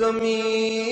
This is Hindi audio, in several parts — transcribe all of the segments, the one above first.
जमीनो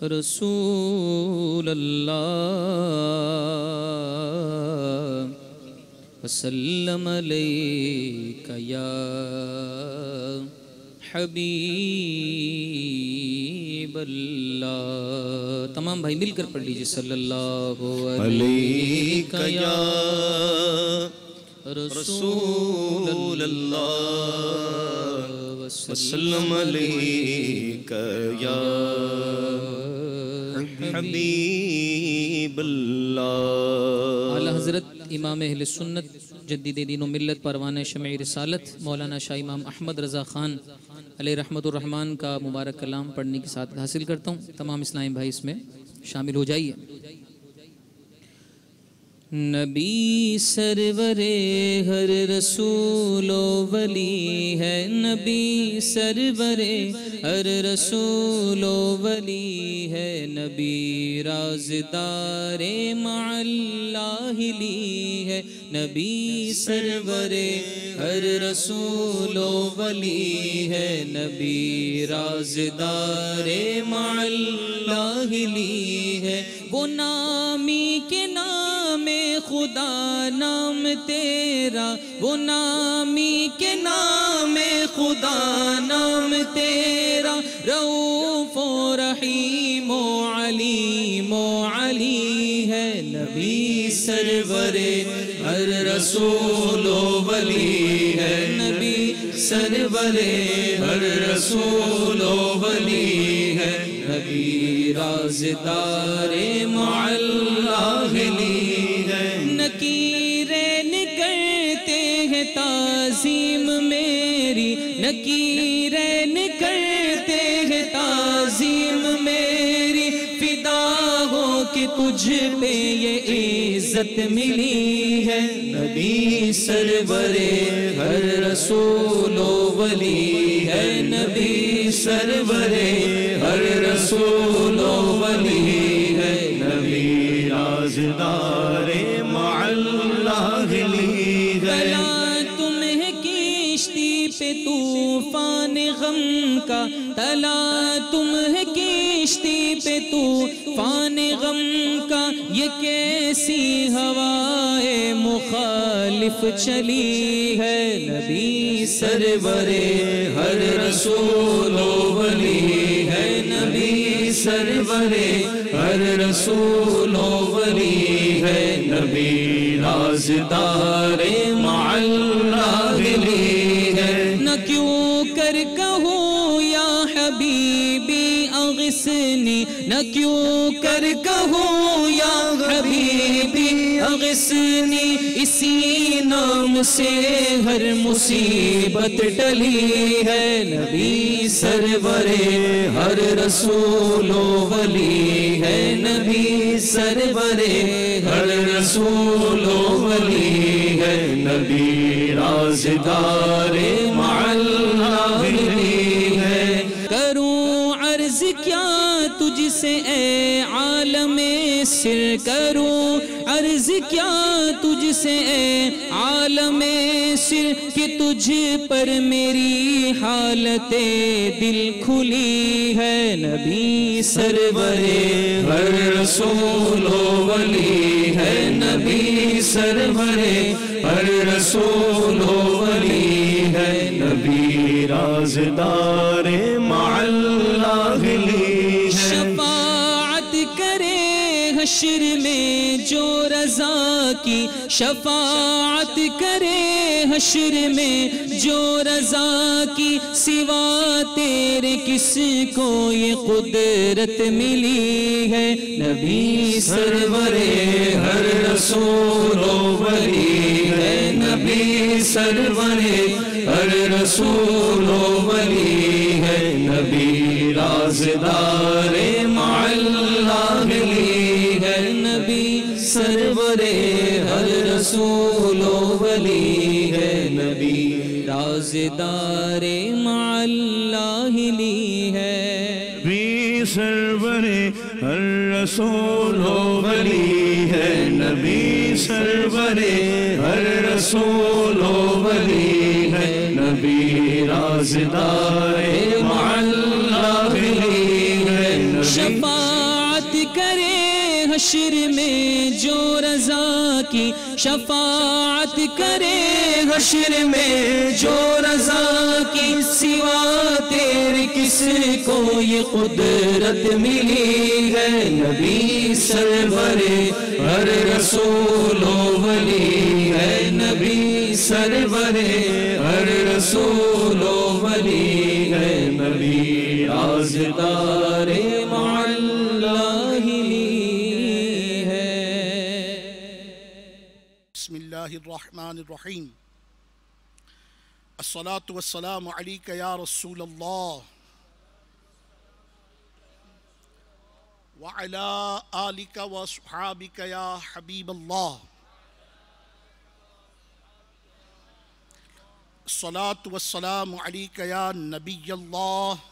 रसूल अल्लाह वसल्लम या हबीब अल्लाह तमाम भाई मिलकर पढ़ लीजिए सल्लल्लाहु अलैका या रसूल अल्लाह वसल्लम या आला हज़रत इमाम अहल सुन्नत जद्दीद दीन मिलत परवान शम रसालत, मौलाना शाह इमाम अहमद रज़ा ख़ान रहमतुर्रहमान का मुबारक कलाम पढ़ने के साथ हासिल करता हूँ। तमाम इस्लाम भाई इसमें शामिल हो जाइए। नबी सरवरे हर रसूलो वली है। नबी सरवरे हर रसूलो वली है। नबी राजदारे माल्लाहिली है। नबी सरवरे हर रसूलो वली है। नबी राजदारे माल्लाहिली है। नामी के नाम खुदा नाम तेरा। वो नामी के नाम खुदा नाम तेरा। रऊफ रहीम अलीम अली है नबी सरवरे। हर रसूल वली है नबी सरवरे। हर रसूल वली है नबी राजदारे मोअल्लाहली है। नकीरें करते हैं ताजीम मेरी। नकीरें करते हैं ताजीम मेरी। कि तुझ पे ये इज़्ज़त मिली है। नबी सरवरे, हर रसूलो वली है। नबी सरवरे, हर रसूलो वली है। नबी राजदारे तुम्हें किश्ती पे तूफ़ान गम का, तला तुम्हें किश्ती पे तूफ़ान गम का, ये कैसी हवाए मुखालिफ चली है नबी सरवरे, हर रसूलो वली है नबी सरवरे, हर रसूलो वली है नबी राजदारे न क्यों कर कहूँ या हबीबी, अगसनी इसी नाम से हर मुसीबत टली है। नबी सरवरे, हर रसूलो वली है। नबी सरवरे, हर रसूलो वली है। नबी राजदारे मोअल्लाहली है। करूँ अर्ज़ क्या तुझसे ए आलम सिर करूँ, अर्ज़ क्या तुझसे ए आलम सिर कि तुझ पर मेरी हालत दिल खुली है नबी सरवरे। हर रसूलो वली है नबी सरवरे। हर रसूलो वली है नबी राजदारे हशर में जो रजा की शफाअत करे, हशर में जो रजा की सिवा तेरे किस को ये कुदरत मिली है? नबी सरवरे हर रसूलो वली है। नबी सरवरे हर रसूलो वली है। नबी राजदारे है नबी सरवरे हर रसूलो वली है नबी। राजदारे मोअल्लाहली है। भी सरवरे हर रसूल वली है नबी। सरवरे हर रसूल वली है नबी। राजदारे मोअल्लाहली है नबी। हशर में जो रजा की शफात करे हशर में जो रजा की सिवा तेरे किस को ये कुदरत मिली है? नबी सरवरे, हर रसूलो वली है। नबी सरवरे, हर रसूलो वली है। नबी राजदारे मोअल्लाहली बसमीम अस्सलातु वस्सलामु अलैका या रसूल अल्लाह व अला आलिका व सुहाबिका या हबीब अल्लाह अस्सलातु वस्सलामु अलैका या नबी अल्लाह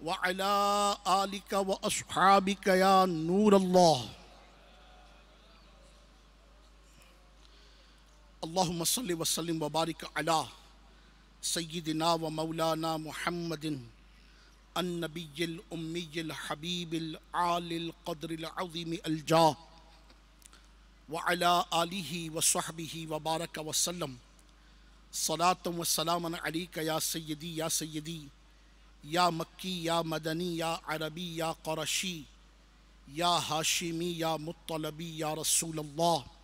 व अला आलिका व असहाबिका या नूर अल्लाह अल्लाहुम्म सल्लि व सल्लिम व बारिक अला सय्यिदिना व मौलाना मुहम्मदिन अन्नबिय्यिल उम्मिय्यिल आलिल क़द्रिल अज़ीम अल जा व अला आलिहि व सहबिहि व बारक व सल्लम सलातम वसलाम अली का या सैदी या सैदी या मक्की या मदनी या अरबी या क़रशी या हाशिमी या मुतलबी या रसूल अल्लाह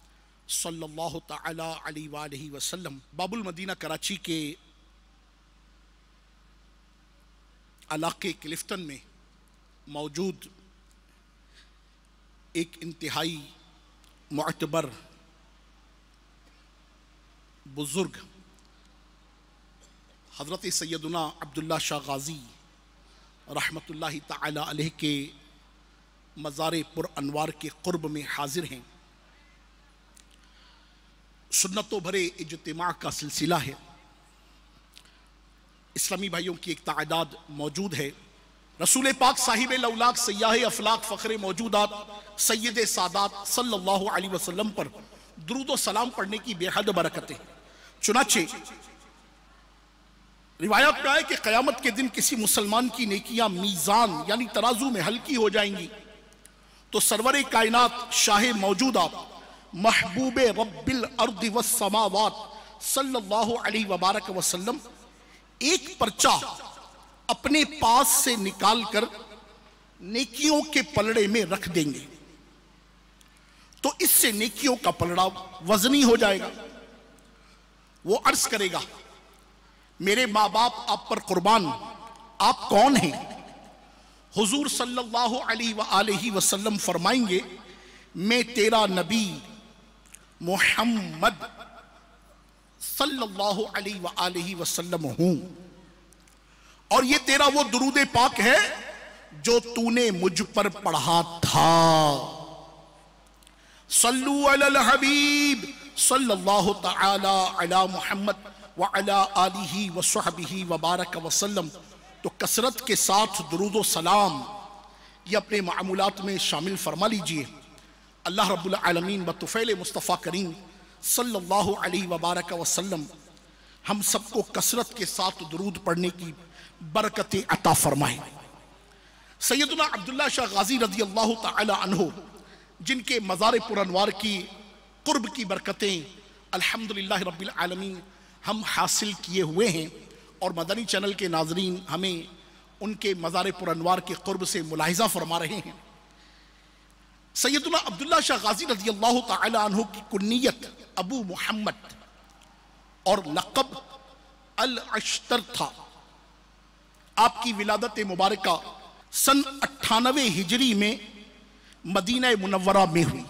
सल्लल्लाहु ताला अलैहि वसल्लम, बाबुल मदीना कराची के इलाके क्लिफ्टन में मौजूद एक इंतहाई मुतबर बुज़ुर्ग हज़रत सैदना अब्दुल्ला शाह गाज़ी रहमतुल्लाहि ताला अलैह के मज़ार पुर अनवार के क़ुर्ब में हाजिर हैं। सुन्नतों भरे इजतमा का सिलसिला है। इस्लामी भाइयों की एक तादाद मौजूद है। रसूल पाक साहिब लौलाक सयाह अफलाक फ़ख्र मौजूदात सैद सादात सल्लल्लाहु अलैहि वसल्लम पर दरूद सलाम पढ़ने की बेहद बरकतें चुनाचे, रिवायत में आए कि क़यामत के दिन किसी मुसलमान की नेकियाँ मीज़ान यानी तराजू में हल्की हो जाएँगी तो सरवर कायनात शाह मौजूदा महबूब रब्बिल अर्द व समावात सल्लल्लाहु अलैहि वबारक वसल्लम, एक पर्चा अपने पास से निकाल कर नेकियों के पलड़े में रख देंगे। तो इससे नेकियों का पलड़ा वजनी हो जाएगा। वो अर्ज़ करेगा, मेरे माँ बाप आप पर कुर्बान, आप कौन हैं? हुजूर सल्लल्लाहु अलैहि वसल्लम फरमाएँगे, मैं तेरा नबी मोहम्मद सल्लल्लाहु अलैहि वसल्लम हूँ। और ये तेरा वो दुरूद पाक है जो तूने मुझ पर पढ़ा था। सल्लु अलल हबीब सल्लल्लाहु तआला अला मोहम्मद व अला आलिही व सहबिही व बारक वसल्लम। तो कसरत के साथ दरूद सलाम, ये अपने मामूलात में शामिल फरमा लीजिए। अल्लाह रब्बुल आलमीन बतफ़ैल मुस्तफ़ा करीम सल्लल्लाहु अलैहि वबारक वसल्लम हम सबको कसरत के साथ दरूद पढ़ने की बरकत अता फरमाए सैदना अब्दुल्ला शाह गाजी रज़ी अल्लाह तहो जिनके मज़ार पुरनवार की कुर्ब की बरकतें अल्हम्दुलिल्लाह रब्बिल आलमीन हम हासिल किए हुए हैं और मदनी चैनल के नाजरीन हमें उनके मज़ार पुरनवार के कुर्ब से मुलाहिजा फरमा रहे हैं। सैदना अब्दुल्ला शाह गाजी रज़ी अल्लाह तहो की कुन्नीत अबू मोहम्मद और लकब अल अश्तर था। आपकी विलादत मुबारक सन अट्ठानवे हिजरी में मदीना मुनवरा में हुई।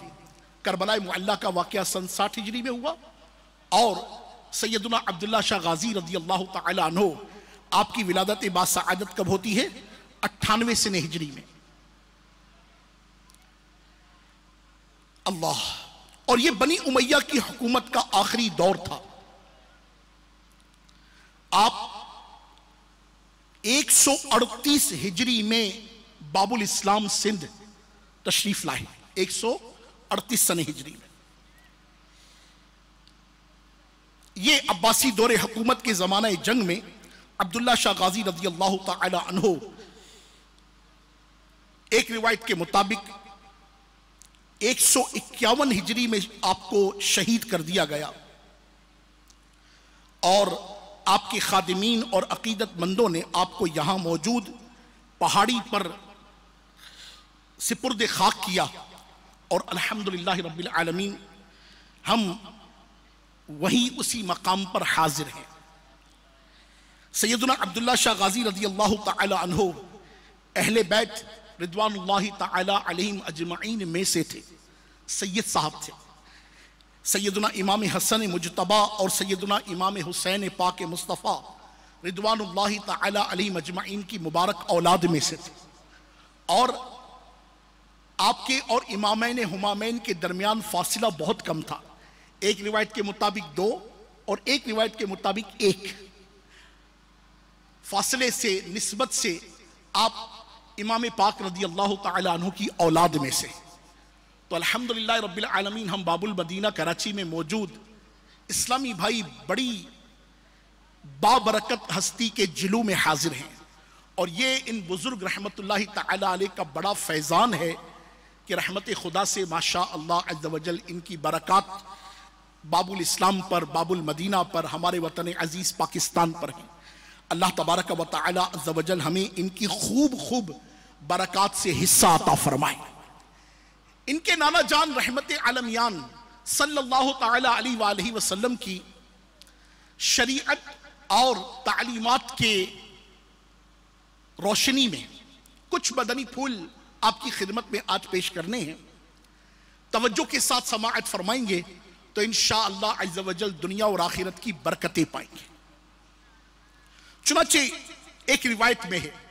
करबला मुल्ला का वाक़ सन साठ हिजरी में हुआ और सैदना अब्दुल्ला शाह गाजी रज़ी अल्लाह तहो आपकी विलादत बासआदत कब होती है? अट्ठानवे से हिजरी में। अल्लाह। और ये बनी उमैया की हुकूमत का आखिरी दौर था। आप 138 हिजरी में बाबुल इस्लाम सिंध तशरीफ़ लाए। 138 सन हिजरी में। ये अब्बासी दौरे हुकूमत के ज़माना जंग में अब्दुल्ला शाह गाजी रज़ी अल्लाह तहो एक रिवायत के मुताबिक एक सौ इक्यावन हिजरी में आपको शहीद कर दिया गया। और आपके खादिमीन और अकीदतमंदों ने आपको यहाँ मौजूद पहाड़ी पर सिपुर्द खाक किया और अल्हम्दुलिल्लाह रब्बिल आलमीन, हम वहीं उसी मकाम पर हाजिर हैं। सैदना अब्दुल्ला शाह गाजी रज़ी अल्लाह तहो अहले बैत रिदवान तलीम अजमाइन में से थे। सैयद साहब थे। सैदना इमाम हसन मुजतबा और सैदना इमाम हुसैन पाक मुस्तफ़ा रिदवान तलीम अजमाइन की मुबारक औलाद में से थे। और आपके और इमामैन हुमामैन के दरमियान फासिला बहुत कम था। एक रिवायत के मुताबिक दो और एक रिवायत के मुताबिक एक। फासले से, नस्बत से आप इमाम पाक रदी अल्लाह तु की औलाद में से। तो अल्हम्दुलिल्लाह रब्बिल आलमीन, हम बाबुल मदीना, कराची में मौजूद इस्लामी भाई बड़ी बाबरकत हस्ती के जिलू में हाजिर हैं। और ये इन बुज़ुर्ग रहमत ताला का बड़ा फैज़ान है कि रहमत खुदा से माशा अल्लाह अज्जल इनकी बरक़ात बाबुल इस्लाम पर, बाबुल मदीना पर, हमारे वतन अज़ीज़ पाकिस्तान पर हैं। अल्लाह तबारक व तजल हमें इनकी खूब खूब बरकत से हिस्सा अता फरमाए। इनके नाना जान रहमत आलमियान सल्लल्लाहु अलैहि वसल्लम की शरीयत और तालीमत के रोशनी में कुछ बदनी फूल आपकी खिदमत में आज पेश करने हैं। तवज्जो के साथ समात फरमाएँगे तो इन अज्जल दुनिया और आखिरत की बरकतें पाएँगे। चुनाचे एक रिवायत में है।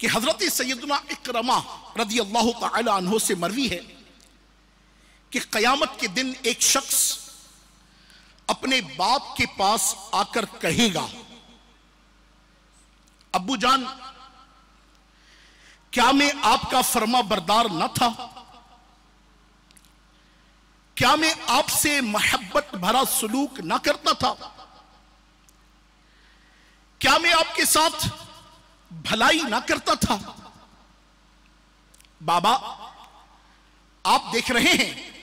कि हज़रत सैदना इकरमा रदी अल्लाह तहों से मरवी है कि कयामत के दिन एक शख्स अपने बाप के पास आकर कहेगा अबू जान, क्या मैं आपका फर्मा बरदार न था? क्या मैं आपसे मोहब्बत भरा सलूक ना करता था? क्या मैं आपके साथ भलाई ना करता था। बाबा, आप देख रहे हैं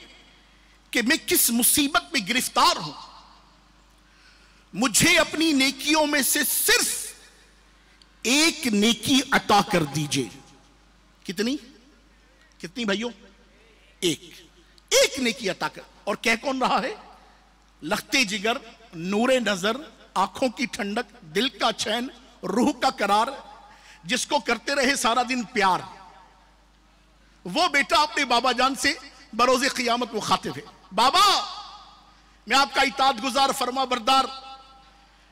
कि मैं किस मुसीबत में गिरफ़्तार हूँ। मुझे अपनी नेकियों में से सिर्फ़ एक नेकी अता कर दीजिए। कितनी? कितनी भाइयों? एक। एक नेकी अता कर। और कह कौन रहा है? लखते जिगर, नूरे नज़र, आँखों की ठंडक, दिल का चैन, रूह का करार जिसको करते रहे सारा दिन प्यार। वो बेटा अपने बाबा जान से बरोज क़ियामत वो खाते थे। बाबा, मैं आपका इताद गुजार फरमा बरदार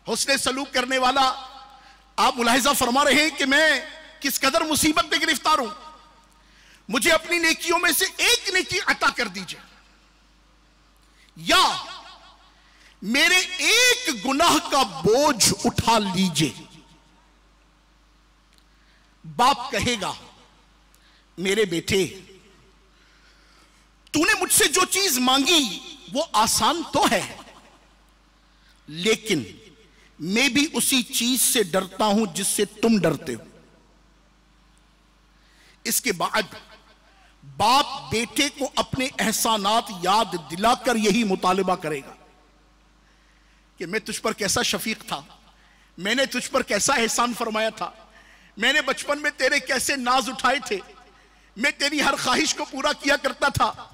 हुसने सलूक करने वाला, आप मुलाहिजा फरमा रहे हैं कि मैं किस कदर मुसीबत में गिरफ़्तार हूँ? मुझे अपनी नेकियों में से एक नेकी अता कर दीजिए। या मेरे एक गुनाह का बोझ उठा लीजिए। बाप कहेगा, मेरे बेटे, तूने मुझसे जो चीज़ मांगी, वो आसान तो है, लेकिन मैं भी उसी चीज़ से डरता हूँ जिससे तुम डरते हो। इसके बाद बाप बेटे को अपने एहसानात याद दिलाकर यही मुतालबा करेगा कि मैं तुझ पर कैसा शफीक था, मैंने तुझ पर कैसा एहसान फरमाया था मैंने बचपन में तेरे कैसे नाज उठाए थे? मैं तेरी हर ख्वाहिश को पूरा किया करता था।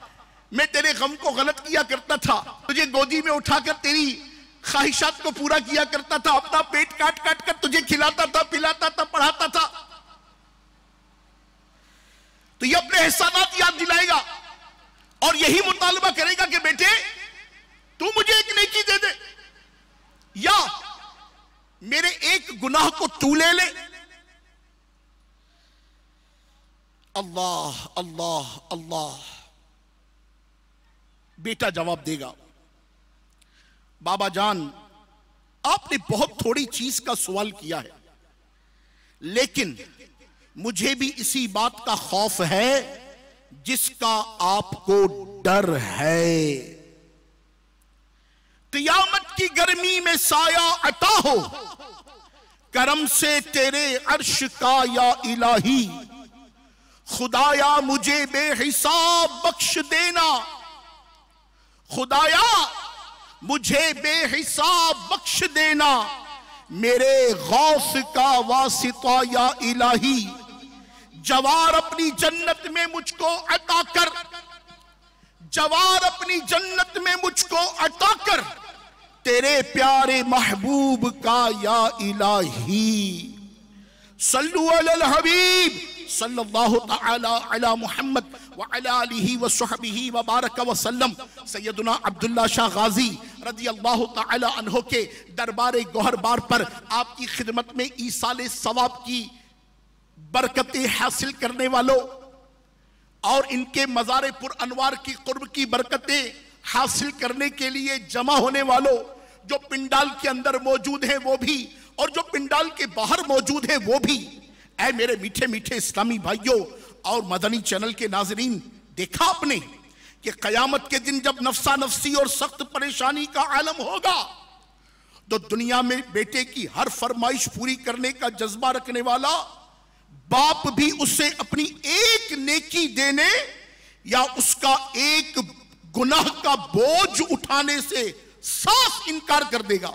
मैं तेरे गम को गलत किया करता था। तुझे गोदी में उठाकर तेरी ख्वाहिशात को पूरा किया करता था। अपना पेट काट काट कर तुझे खिलाता था, पिलाता था, पढ़ाता था। तो ये अपने एहसानात याद दिलाएगा और यही मुतालबा करेगा कि बेटे, तू मुझे एक नेकी दे दे। या मेरे एक गुनाह को तू ले ले। अल्लाह अल्लाह अल्लाह। बेटा जवाब देगा, बाबा जान, आपने बहुत थोड़ी चीज़ का सवाल किया है, लेकिन मुझे भी इसी बात का खौफ है जिसका आपको डर है। कियामत की गर्मी में साया अता हो, करम से तेरे अर्श का या इलाही। खुदाया मुझे बेहिसाब बख्श देना। खुदाया मुझे बेहिसाब बख्श देना। मेरे गौस का वासिता या इलाही, जवार अपनी जन्नत में मुझको अता कर। जवार अपनी जन्नत में मुझको अता कर। तेरे प्यारे महबूब का या इलाही। सल्लु अल हबीब। सल्लल्लाहु मोहम्मद व अला आलिहि व सहबिहि व बारक व सल्लम। सैयदना अब्दुल्ला शाह गाजी रदी अल्लाह तआला के दरबार गौहर बार पर आपकी खिदमत में ईसाल सवाब की बरकतें हासिल करने वालों और इनके मज़ार पुर अनवार की कुर्ब की बरकतें हासिल करने के लिए जमा होने वालों, जो पिंडाल के अंदर मौजूद है वो भी और जो पिंडाल के बाहर मौजूद है वो भी। ऐ मेरे मीठे मीठे इस्लामी भाइयों और मदनी चैनल के नाजरीन, देखा आपने कि कयामत के दिन जब नफसा नफसी और सख्त परेशानी का आलम होगा तो दुनिया में बेटे की हर फरमाइश पूरी करने का जज्बा रखने वाला बाप भी उसे अपनी एक नेकी देने या उसका एक गुनाह का बोझ उठाने से साफ़ इनकार कर देगा।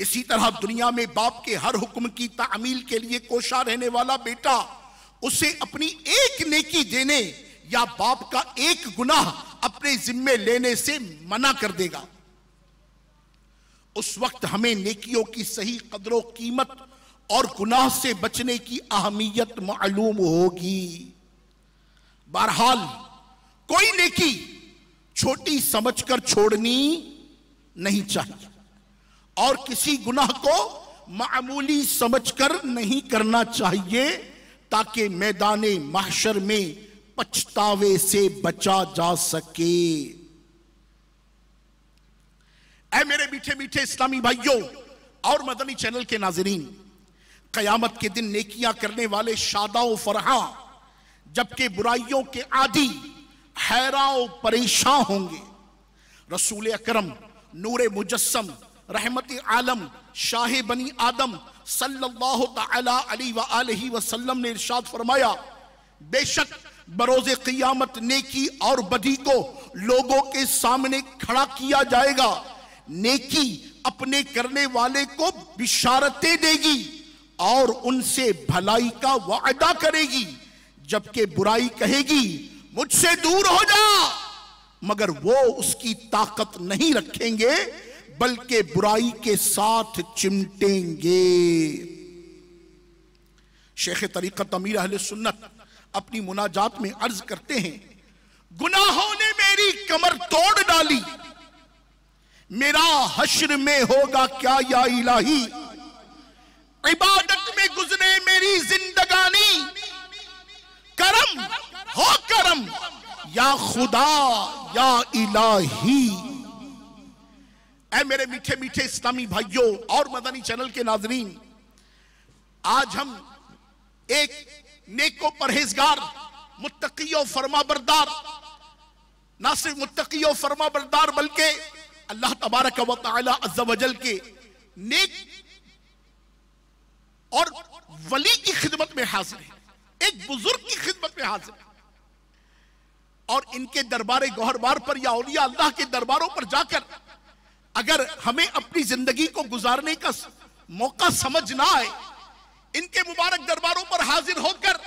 इसी तरह दुनिया में बाप के हर हुक्म की तामील के लिए कोशा रहने वाला बेटा, उसे अपनी एक नेकी देने या बाप का एक गुनाह अपने जिम्मे लेने से मना कर देगा। उस वक्त हमें नेकियों की सही कदरों कीमत और गुनाह से बचने की अहमियत मालूम होगी। बहरहाल, कोई नेकी छोटी समझकर छोड़नी नहीं चाहिए। और किसी गुनाह को मामूली समझकर नहीं करना चाहिए, ताकि मैदान महशर में पछतावे से बचा जा सके। ऐ मेरे मीठे मीठे इस्लामी भाइयों और मदनी चैनल के नाजरीन, कयामत के दिन नेकियाँ करने वाले शादाओ फरहा, जबकि बुराइयों के आदि हैराओ परेशान होंगे। रसूल अकरम, नूर मुजस्सम रहमत आलम, शाह बनी आदम, सल्लल्लाहु ने इरशाद फरमाया, बेशक बरोज क़ियामत नेकी और बदी को लोगों के सामने खड़ा किया जाएगा, नेकी अपने करने वाले को बिशारतें देगी और उनसे भलाई का वादा करेगी, जबकि बुराई कहेगी, मुझसे दूर हो जा, मगर वो उसकी ताकत नहीं रखेंगे बल्कि बुराई के साथ चिमटेंगे। शेख तरीकत अमीर अहले सुन्नत अपनी मुनाजात में अर्ज़ करते हैं, गुनाहों ने मेरी कमर तोड़ डाली। मेरा हश्र में होगा क्या या इलाही? इबादत में गुजरे मेरी जिंदगानी। करम हो करम, या खुदा या इलाही। ऐ मेरे मीठे मीठे इस्लामी भाइयों और मदनी चैनल के नाजरीन, आज हम एक नेको परहेजगार, मुत्तकी फरमा बरदार, ना सिर्फ़ मुत्तकी फरमा बरदार बल्कि अल्लाह तबारक वजल के नेक और वली की खिदमत में हाजिर है, एक बुज़ुर्ग की खिदमत में हाजिर है। और इनके दरबार गौहरबार पर या अल्लाह के दरबारों पर जाकर अगर हमें अपनी ज़िंदगी को गुजारने का मौका समझ ना आए, इनके मुबारक दरबारों पर हाजिर होकर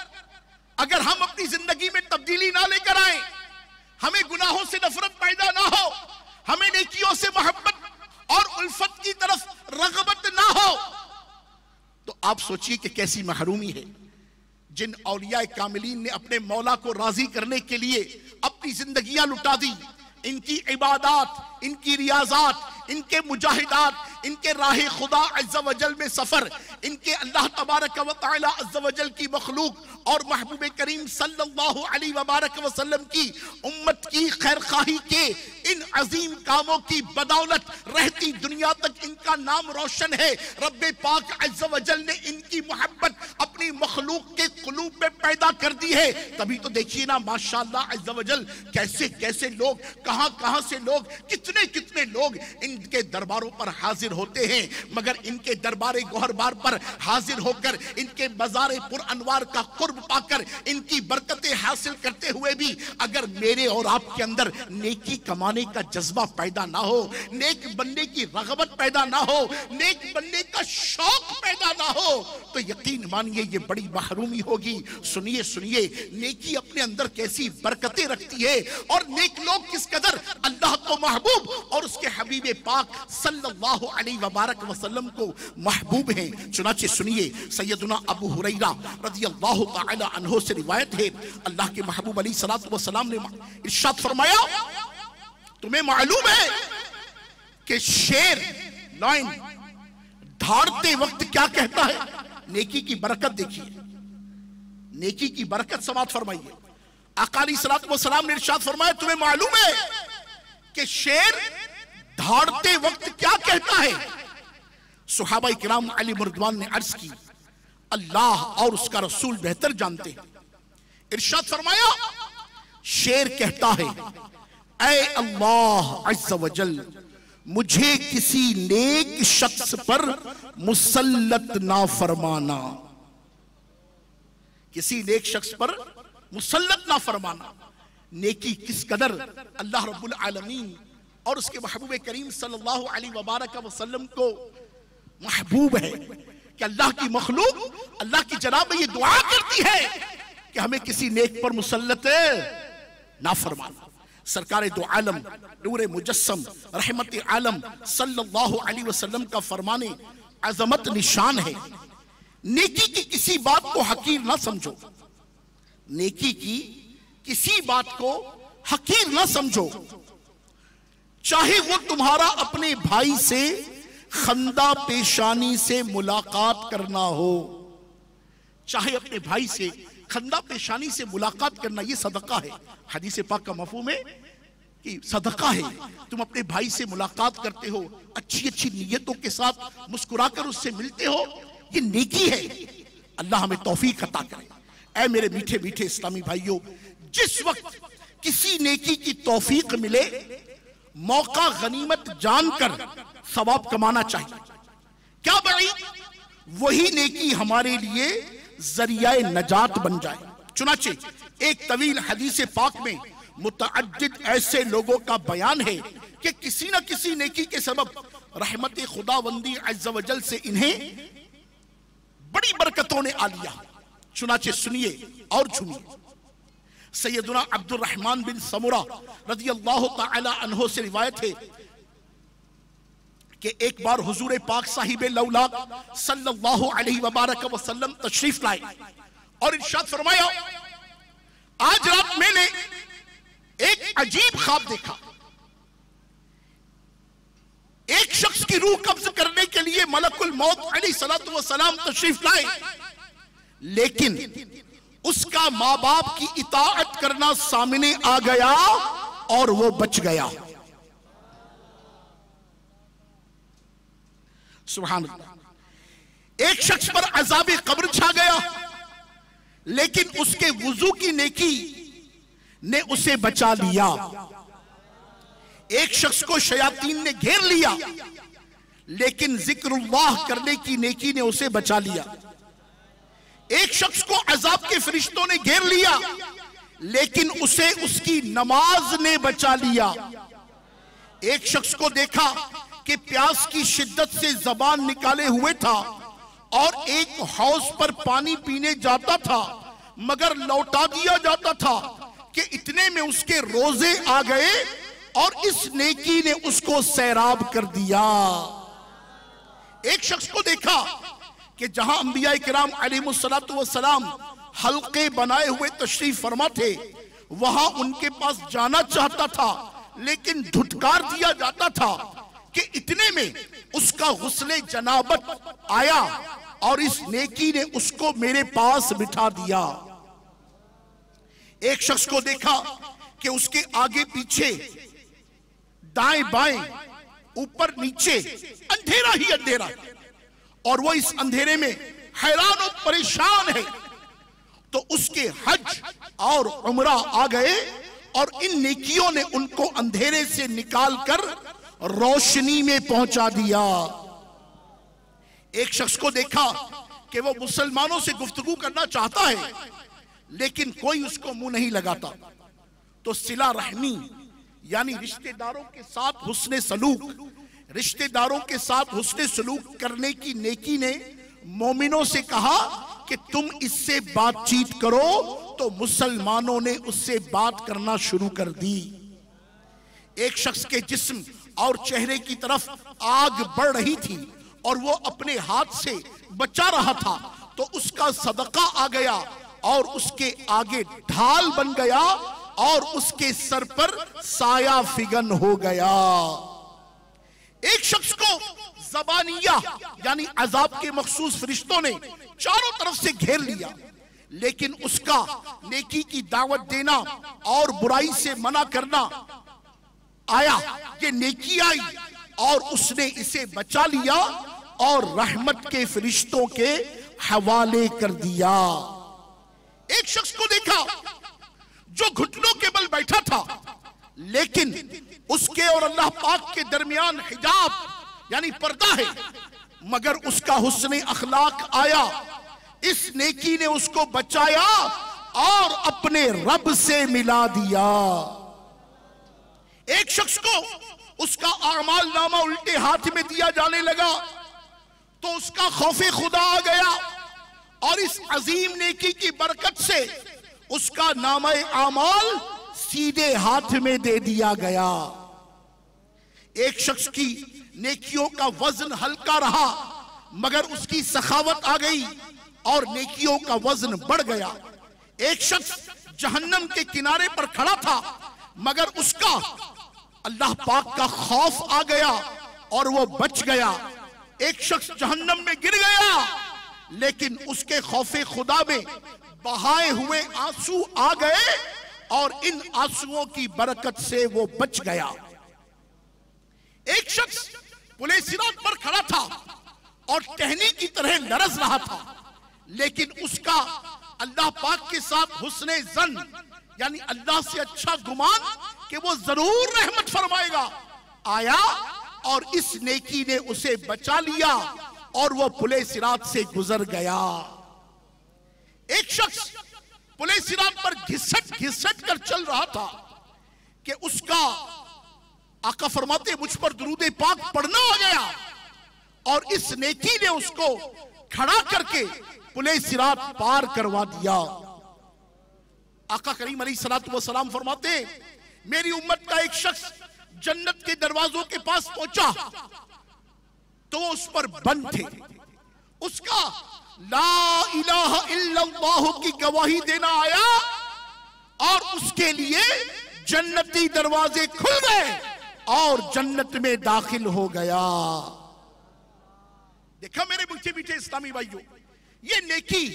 अगर हम अपनी ज़िंदगी में तब्दीली ना लेकर आए, हमें गुनाहों से नफरत पैदा ना हो, हमें नेकियों से मोहब्बत और उल्फत की तरफ़ रगबत ना हो तो आप सोचिए कि कैसी महरूमी है। जिन औलिया कामिलीन ने अपने मौला को राज़ी करने के लिए अपनी जिंदगियाँ लुटा दी, इनकी इबादत, इनकी रियाजात इनके मुजाहिदात, इनके राह खुदा अज्जल में सफ़र, इनके अल्लाह तबारक व तआला अज्जल की मखलूक और महबूब करीम सल्लल्लाहु अलैहि वबारक वसल्लम की उम्मत की खैर खाही के इन अजीम कामों की बदौलत रहती दुनिया तक इनका नाम रोशन है। रब पाक अज्जल ने इनकी मोहब्बत अपनी मखलूक के कुलूब में पैदा कर दी है। तभी तो देखिए ना, माशाल्लाह अज्जल कैसे कैसे लोग, कहाँ कहाँ से लोग, कितने कितने लोग इनके दरबारों पर हाजिर होते हैं, मगर इनके दरबार गौहरबार पर हाजिर होकर, इनके मजार पुर अनवार का कुर्ब पाकर, इनकी बरकतें हासिल करते हुए भी अगर मेरे और आपके अंदर नेकी कमाने का जज्बा पैदा ना हो, नेक बनने की रगबत पैदा ना हो, नेक बनने का शौक पैदा ना हो तो यकीन मानिए ये बड़ी महरूमी होगी। सुनिए सुनिए, नेकी अपने अंदर कैसी बरकतें रखती है और नेक लोग किस कदर अल्लाह को महबूब और उसके हबीब पाक सल्लल्लाहु अलैहि वबारक वसल्लम को महबूब हैं। चुनाचे सुनिए, सैयदना अबू हुरैरा रज़ी अल्लाह तआला अन्हो से रिवायत है। अल्लाह के महबूब अली सलात व सलाम ने इरशाद फरमाया, तुम्हें मालूम है कि शेर लाइन धाड़ते वक्त क्या कहता है? नेकी की बरकत देखिए। नेकी की बरकत समात फरमाइए। अकाली सलात सलाम ने इरशाद फरमाया, तुम्हें मालूम है कि शेर धाड़ते वक्त क्या कहता है? सुहाबा इकराम अली मुर्दवान ने अर्ज़ की, अल्लाह और उसका रसूल बेहतर जानते हैं। इरशाद फरमाया, शेर कहता है, ऐ अल्लाह अज़्ज़ मुझे किसी नेक शख्स पर मुसल्लत ना फरमाना। किसी नेक शख्स पर मुसल्लत ना फरमाना। नेकी किस कदर? अल्लाह रब्बुल आलमीन और उसके महबूब करीम सल्लल्लाहु अलैहि वबारक वसल्लम को महबूब है कि अल्लाह की मखलूक, अल्लाह की जनाब में ये दुआ करती है कि हमें किसी नेक पर मुसल्लत ना फरमाना सरकार दो आलम, नूर मुजस्सम, रहमत आलम सल्लल्लाहु अलैहि वसल्लम का फरमाने अजमत निशान है। नेकी की किसी बात को हकीर ना समझो। नेकी की किसी बात को हकीर ना समझो। चाहे वो तुम्हारा अपने भाई से खंदा पेशानी से मुलाकात करना हो, चाहे अपने भाई से खंदा पेशानी से मुलाकात करना, ये सदका है। हदीस पाक का मफहूम है कि सदका है। तुम अपने भाई से मुलाकात करते हो अच्छी अच्छी नीयतों के साथ मुस्कुराकर उससे मिलते हो, ये नेकी है। अल्लाह हमें तौफीक अता करे। ऐ मेरे मीठे मीठे इस्लामी भाइयों, जिस वक्त किसी नेकी की तोफीक मिले मौका गनीमत जानकर सवाब कमाना चाहिए। क्या बड़ी? वही नेकी हमारे लिए ज़रिया नजात बन जाए। चुनाचे, एक तवील हदीस पाक में मुतद ऐसे लोगों का बयान है कि किसी न किसी नेकी के सबब रहमत खुदाबंदी अज्जवजल से इन्हें बड़ी बरकतों ने आ लिया। चुनाचे सुनिए और झुमिए। सैयदुना अब्दुल रहमान बिन समुरा रज़ी अल्लाह अन्हो से रिवायत है कि एक बार हुजूर पाक साहिब लौलाक सल्लल्लाहु अलैहि वबारक वसल्लम तशरीफ़ लाए और इरशाद फरमाया, आज रात मैंने एक अजीब ख्वाब देखा। एक शख्स की रूह कब्ज करने के लिए मलकुल मौत अली सलातु सलाम तशरीफ़ लाए। लेकिन उसका माँ बाप की इताअत करना सामने आ गया और वो बच गया। सुबहान एक शख्स पर अजाब कब्र छा गया, लेकिन उसके वज़ू की नेकी ने उसे बचा लिया। एक शख्स को शयातीन ने घेर लिया, लेकिन जिक्रुल्लाह करने की नेकी ने उसे बचा लिया। एक शख्स को अजाब के फरिश्तों ने घेर लिया, लेकिन उसे उसकी नमाज़ ने बचा लिया। एक शख्स को देखा कि प्यास की शिद्दत से जबान निकाले हुए था और एक हाउस पर पानी पीने जाता था, मगर लौटा दिया जाता था कि इतने में उसके रोज़े आ गए और इस नेकी ने उसको सैराब कर दिया। एक शख्स को देखा कि जहाँ अंबिया कराम सलाम हल्के बनाए हुए तशरीफ़ फरमा थे, वहाँ उनके पास जाना चाहता था, लेकिन धुटकार दिया जाता था कि इतने में उसका गुस्ले जनाबत आया और इस नेकी ने उसको मेरे पास बिठा दिया। एक शख्स को देखा कि उसके आगे पीछे दाएँ बाएँ, ऊपर नीचे, अंधेरा ही अंधेरा और वो इस अंधेरे में हैरान और परेशान है। तो उसके हज और उमरा आ गए और इन नेकियों ने उनको अंधेरे से निकालकर रोशनी में पहुँचा दिया। एक शख्स को देखा कि वो मुसलमानों से गुफ्तगू करना चाहता है, लेकिन कोई उसको मुँह नहीं लगाता। तो सिला रहमी, यानी रिश्तेदारों के साथ हुस्ने सलूक रिश्तेदारों के साथ हुस्ने सलूक करने की नेकी ने मोमिनों से कहा कि तुम इससे बातचीत करो तो मुसलमानों ने उससे बात करना शुरू कर दी। एक शख्स के जिस्म और चेहरे की तरफ़ आग बढ़ रही थी और वो अपने हाथ से बचा रहा था तो उसका सदका आ गया और उसके आगे ढाल बन गया और उसके सर पर साया फिगन हो गया। एक शख्स को जबानिया, यानी अजाब के मखसूस फरिश्तों ने चारों तरफ़ से घेर लिया। लेकिन उसका नेकी की दावत देना और बुराई से मना करना आया ये नेकी आई और उसने इसे बचा लिया और रहमत के फरिश्तों के हवाले कर दिया। एक शख्स को देखा जो घुटनों के बल बैठा था, लेकिन उसके और अल्लाह पाक के दरमियान हिजाब, यानी पर्दा है। मगर उसका हुस्न अखलाक आया। इस नेकी ने उसको बचाया और अपने रब से मिला दिया। एक शख्स को उसका अमाल नामा उल्टे हाथ में दिया जाने लगा तो उसका खौफे खुदा आ गया और इस अजीम नेकी की बरकत से उसका नाम आमाल सीधे हाथ में दे दिया गया। एक शख्स की नेकियों का वज़न हल्का रहा, मगर उसकी सखावत आ गई और नेकियों का वज़न बढ़ गया। एक शख्स जहन्नम के किनारे पर खड़ा था, मगर उसका अल्लाह पाक का खौफ आ गया और वो बच गया। एक शख्स जहन्नम में गिर गया, लेकिन उसके खौफे खुदा में बहाए हुए आँसू आ गए और इन आंसुओं की बरकत से वो बच गया। एक शख्स पुलिस सिरात पर खड़ा था और टहनी की तरह लरस रहा था, लेकिन उसका अल्लाह पाक के साथ हुसने जन, यानी अल्लाह से अच्छा गुमान कि वो ज़रूर रहमत फरमाएगा। आया और इस नेकी ने उसे बचा लिया और वो पुलिस सिरात से गुजर गया। एक शख्स पुलिस सिरात पर घिसट घिसट कर चल रहा था कि उसका आका फरमाते, मुझ पर दरूद पाक पढ़ना हो गया। और इस नेकी ने उसको खड़ा करके पुलिस सिरात पार करवा दिया। आका करीम अली सलाम फरमाते, मेरी उम्मत का एक शख्स जन्नत के दरवाजों के पास पहुँचा। तो उस पर बंद थे। उसका ला इलाहा इल्लल्लाह की गवाही देना आया और उसके लिए जन्नती दरवाजे खुल गए। और जन्नत में दाखिल हो गया। देखा मेरे मीठे मीठे इस्लामी भाइयों, ये नेकी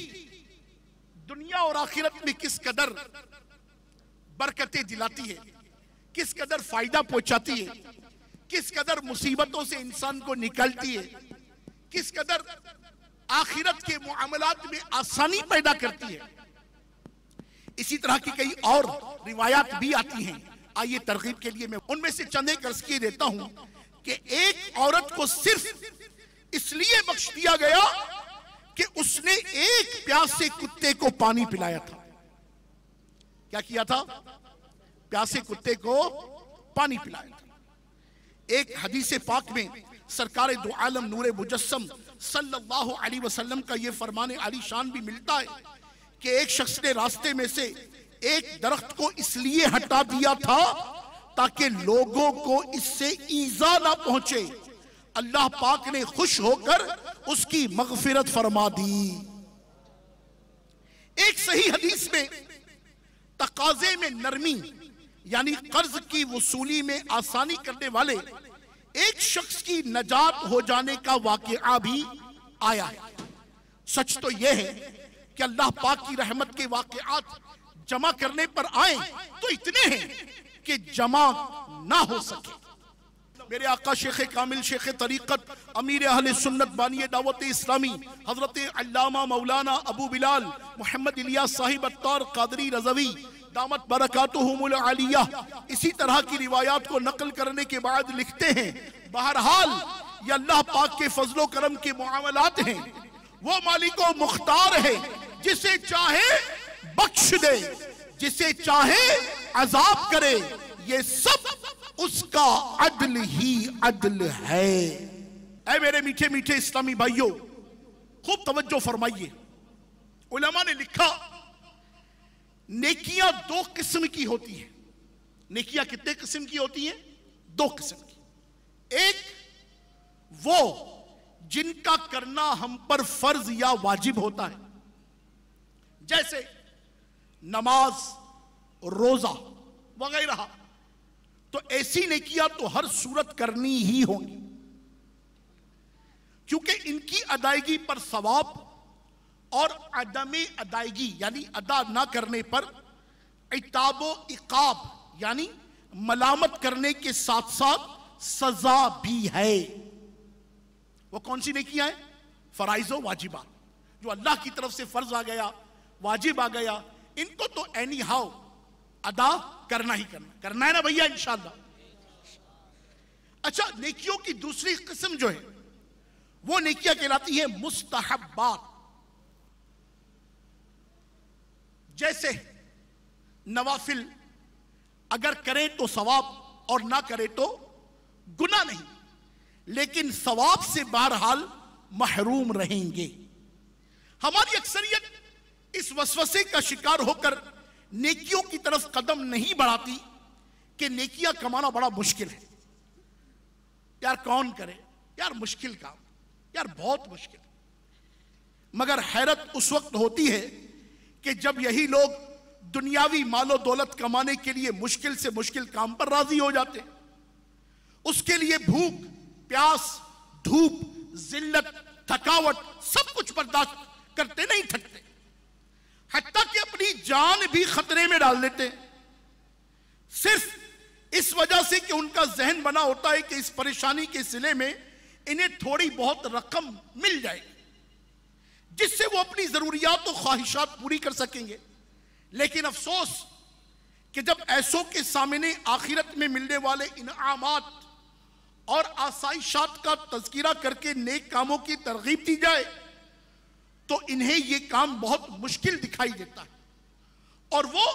दुनिया और आखिरत में किस कदर बरकतें दिलाती है, किस कदर फ़ायदा पहुंचाती है, किस कदर मुसीबतों से इंसान को निकलती है, किस कदर आखिरत के मामलात में आसानी पैदा करती है। इसी तरह की कई और रिवायात भी आती हैं। आइए तरकीब के लिए मैं उनमें से चंद एक अर्ज़ किए देता हूँ कि एक औरत को सिर्फ़ इसलिए बख्श दिया गया कि उसने एक प्यासे कुत्ते को पानी पिलाया था। क्या किया था? प्यासे कुत्ते को पानी पिलाया था। एक हदीस पाक में सरकार दो आलम नूर मुजस्सम सल्लल्लाहु अलैहि वसल्लम का यह फरमान आली शान भी मिलता है कि एक शख्स ने रास्ते में से एक दरख्त को इसलिए हटा दिया था ताकि लोगों को इससे ईजा ना पहुँचे। अल्लाह पाक ने खुश होकर उसकी मगफिरत फरमा दी। एक सही हदीस में तकाजे में नरमी, यानी कर्ज की वसूली में आसानी करने वाले एक शख्स की नजात हो जाने का वाकया भी आया है। सच तो यह है कि अल्लाह पाक की रहमत के वाकयात जमा करने पर आए तो इतने हैं कि जमा ना हो सके। मेरे आका शेख कामिल शेख तरीक़त, अमीर अहल सुन्नत बानी दावत इस्लामी, हज़रत अल्लामा मौलाना अबू बिलाल, मोहम्मद इलिया साहिब अत्तार कादरी रजवी, दामत बरकातुहुमुलिया इसी तरह की रिवायात को नकल करने के बाद लिखते हैं, बहरहाल, ये अल्लाह पाक के फजलो करम के मामलात हैं। वो मालिको मुख्तार है, जिसे चाहे बख्श दे, जिसे चाहे अजाब करे, ये सब उसका अदल ही अदल है। ऐ मेरे मीठे मीठे इस्लामी भाइयों, खूब तवज्जो फरमाइए। उलमा ने लिखा, नेकियाँ दो किस्म की होती हैं। नेकियाँ कितने किस्म की होती हैं? दो किस्म की। एक, वो जिनका करना हम पर फ़र्ज़ या वाजिब होता है। जैसे नमाज़, रोजा, वगैरह। तो ऐसी ने किया तो हर सूरत करनी ही होगी। क्योंकि इनकी अदायगी पर सवाब और अदम अदायगी, यानी अदा ना करने पर इताबो इकाब, यानी मलामत करने के साथ साथ सजा भी है। वो कौन सी नेकियाँ हैं? फराइजो वाजिबा जो अल्लाह की तरफ़ से फ़र्ज़ आ गया, वाजिब आ गया इनको तो एनी हाउ अदा करना ही करना। करना है ना भैया, इंशाल्लाह। अच्छा नेकियों की दूसरी किस्म जो है, वो नेकियाँ कहलाती है मुस्तहबात जैसे नवाफिल, अगर करें तो सवाब और ना करें तो गुना नहीं। लेकिन सवाब से बहरहाल महरूम रहेंगे। हमारी अक्सरियत इस वसवसे का शिकार होकर नेकियों की तरफ़ कदम नहीं बढ़ाती कि नेकियाँ कमाना बड़ा मुश्किल है। यार कौन करे? यार मुश्किल काम। यार बहुत मुश्किल। मगर हैरत उस वक्त होती है कि जब यही लोग दुनियावी मालो दौलत कमाने के लिए मुश्किल से मुश्किल काम पर राज़ी हो जाते। उसके लिए भूख, प्यास, धूप, जिल्लत, थकावट सब कुछ बर्दाश्त करते, नहीं थकते। हत्या कि अपनी जान भी खतरे में डाल देते हैं। सिर्फ़ इस वजह से कि उनका जहन बना होता है कि इस परेशानी के सिले में इन्हें थोड़ी बहुत रकम मिल जाएगी, जिससे वो अपनी जरूरियात और ख्वाहिशात पूरी कर सकेंगे। लेकिन अफसोस कि जब ऐसों के सामने आखिरत में मिलने वाले इनामात और आसाइशात का तस्करा करके नेक कामों की तरगीब दी जाए तो इन्हें यह काम बहुत मुश्किल दिखाई देता है। और वो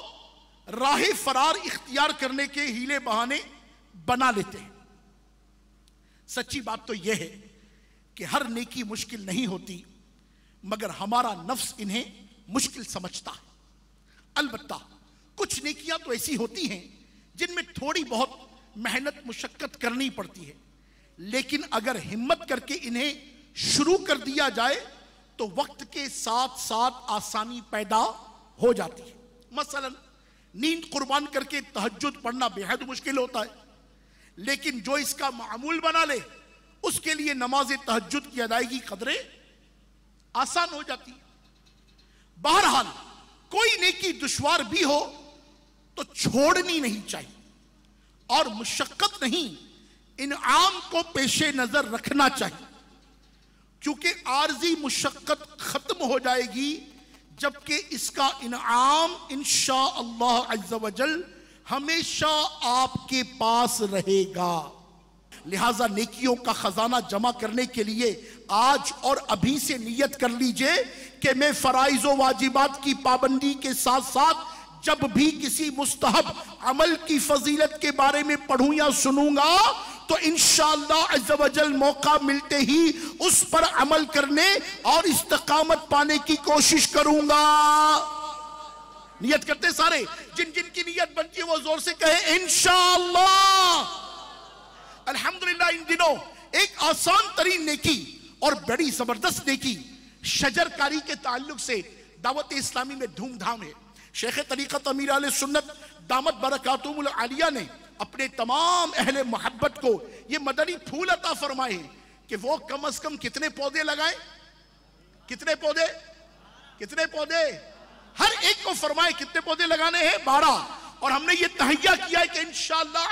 राह फरार इख्तियार करने के हीले बहाने बना लेते हैं। सच्ची बात तो यह है कि हर नेकी मुश्किल नहीं होती, मगर हमारा नफ्स इन्हें मुश्किल समझता है। अलबत्ता, कुछ नेकियाँ तो ऐसी होती हैं जिनमें थोड़ी बहुत मेहनत, मुशक्कत करनी पड़ती है। लेकिन अगर हिम्मत करके इन्हें शुरू कर दिया जाए तो वक्त के साथ साथ आसानी पैदा हो जाती है। मसलन, नींद कुर्बान करके तहज्जुद पढ़ना बेहद मुश्किल होता है। लेकिन जो इसका मामूल बना ले, उसके लिए नमाज़ तहज्जुद की अदायगी कदरे आसान हो जाती है। बहरहाल, कोई नेकी दुश्वार भी हो तो छोड़नी नहीं चाहिए। और मुशक्कत नहीं इन आम को पेशे नज़र रखना चाहिए। क्योंकि आर्जी मुशक्कत खत्म हो जाएगी, जबकि इसका इनाम इंशा अल्लाह हमेशा आपके पास रहेगा। लिहाजा नेकियों का खजाना जमा करने के लिए आज और अभी से नियत कर लीजिए कि मैं फराइज वाजिबात की पाबंदी के साथ साथ जब भी किसी मुस्तहब अमल की फजीलत के बारे में पढ़ूं या सुनूँगा तो इनशाला मौका मिलते ही उस पर अमल करने और इस्तकामत पाने की कोशिश करूँगा। नियत करते सारे। जिन जिन की नियत बनती है वो ज़ोर से कहे इनशाला अल्हम्दुलिल्लाह इन दिनों एक आसान तरीन नेकी और बड़ी ज़बरदस्त नेकी, शजरकारी के ताल्लुक से दावत इस्लामी में धूमधाम है। शेख तरीक़त अमीर सुन्नत दामत बरकातुम आलिया ने अपने तमाम अहले मोहब्बत को ये मदनी फूल अता फरमाए कि वो कम अज कम कितने पौधे लगाए? कितने पौधे? कितने पौधे? हर एक को फरमाए कितने पौधे लगाने हैं? बारह। और हमने ये तहैया किया है कि इंशाला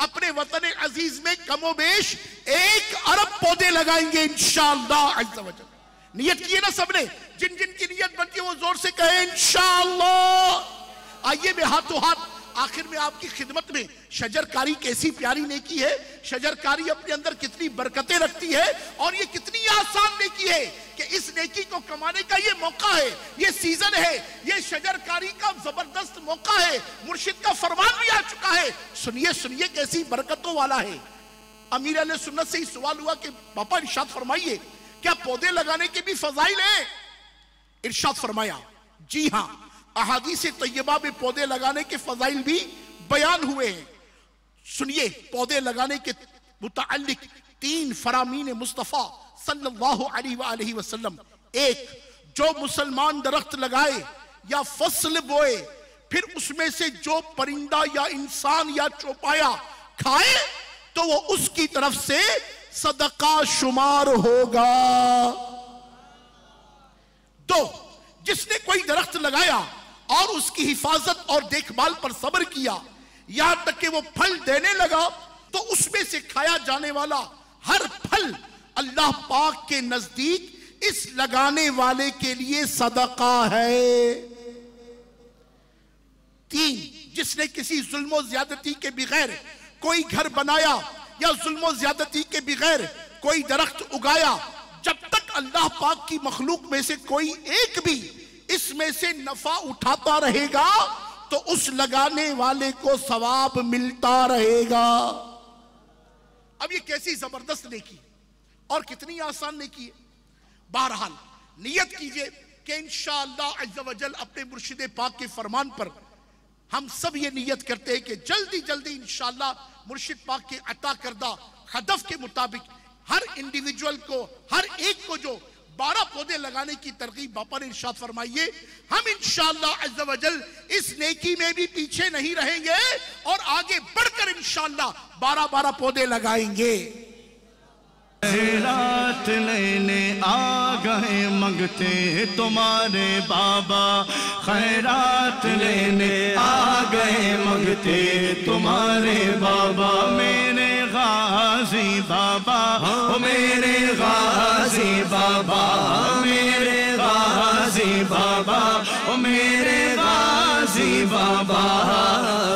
अपने वतन अज़ीज़ में कमोबेश एक अरब पौधे लगाएँगे इंशाला नियत की है ना सबने? जिन जिन की नियत बनती है वो ज़ोर से कहे इंशाला आइए मैं हाथों हाथ आखिर में आपकी खिदमत में शजरकारी कैसी प्यारी नेकी है? शजरकारी अपने अंदर कितनी बरकतें रखती है और ये कितनी आसान नेकी है कि इस नेकी को कमाने का ये मौका है, ये सीज़न है, ये शजरकारी का ज़बरदस्त मौका है। मुर्शिद का फरमान भी आ चुका है। सुनिए सुनिए कैसी बरकतों वाला है। अमीर अल सुन्नत से ही सवाल हुआ कि, पापा, इर्शाद फरमाइए, क्या पौधे लगाने के भी फजाइल है? इर्शाद फरमाया, जी हाँ। अहादीस तैयबा में पौधे लगाने के फजाइल भी बयान हुए हैं। सुनिए, पौधे लगाने के मुतालिक तीन फरामीन मुस्तफ़ा सल्लल्लाहु अलैहि वसल्लम। एक, जो मुसलमान दरख्त लगाए या फ़सल बोए, फिर उसमें से जो परिंदा या इंसान या चौपाया खाए तो वो उसकी तरफ़ से सदका शुमार होगा। दो, जिसने कोई दरख्त लगाया और उसकी हिफाजत और देखभाल पर सब्र किया। यहाँ तक कि वो फल देने लगा तो उसमें से खाया जाने वाला हर फल अल्लाह पाक के नज़दीक इस लगाने वाले के लिए सदका है। तीन, जिसने किसी जुल्मो ज्यादती के बगैर कोई घर बनाया या जुल्मो ज्यादती के बगैर कोई दरख्त उगाया, जब तक अल्लाह पाक की मखलूक में से कोई एक भी इसमें से नफा उठाता रहेगा तो उस लगाने वाले को सवाब मिलता रहेगा। अब ये कैसी ज़बरदस्त नेकी, और कितनी आसान नेकी है। बहरहाल, नियत कीजिए कि इंशाअल्लाह अपने मुर्शिद पाक के फरमान पर हम सब ये नियत करते हैं कि जल्दी जल्दी इंशाल्लाह मुर्शिद पाक के अता करदा हदफ के मुताबिक हर इंडिविजुअल को, हर एक को जो बारह पौधे लगाने की तरकीब बापा ने इर्शाद फरमाइए। हम इंशाल्लाह इस नेकी में भी पीछे नहीं रहेंगे और आगे बढ़कर इंशाल्लाह बारह बारह पौधे लगाएँगे। रात लेने आ गए, मंगते तुम्हारे बाबा। खैरात लेने आ गए, मंगते तुम्हारे बाबा। मेरे गाजी बाबा, ओ मेरे गाजी बाबा मेरे गाजी बाबा, ओ मेरे गाजी बाबा,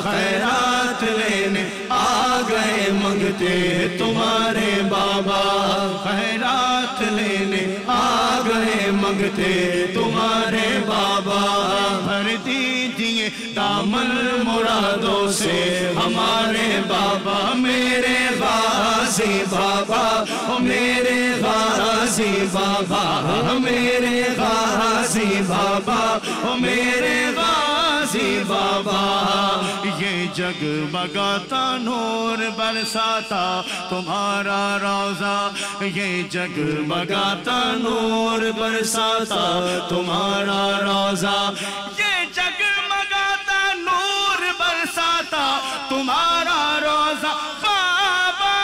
खैरात लेने आ गए मंगते तुम्हारे बाबा, खैरात लेने आ गए मंगते तुम्हारे बाबा भर दीजिए दामन मुरादों से, हमारे बाबा, मेरे गाजी बाबा, मेरे गाजी बाबा, मेरे गाजी बाबा, मेरे गाजी बाबा। ये जगमगाता नूर बरसाता, तुम्हारा रोजा। ये जगमगाता नूर बरसाता, तुम्हारा रोजा। ये नूर बरसाता, तुम्हारा रोजा बाबा